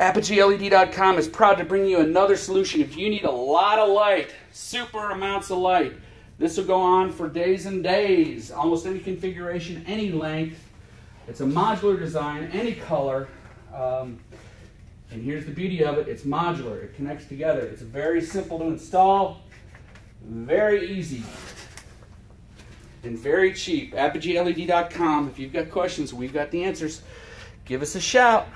ApogeeLED.com is proud to bring you another solution. If you need a lot of light, super amounts of light, this will go on for days and days, almost any configuration, any length. It's a modular design, any color. Um, and here's the beauty of it, it's modular, it connects together. It's very simple to install, very easy, and very cheap. ApogeeLED.com. If you've got questions, we've got the answers. Give us a shout.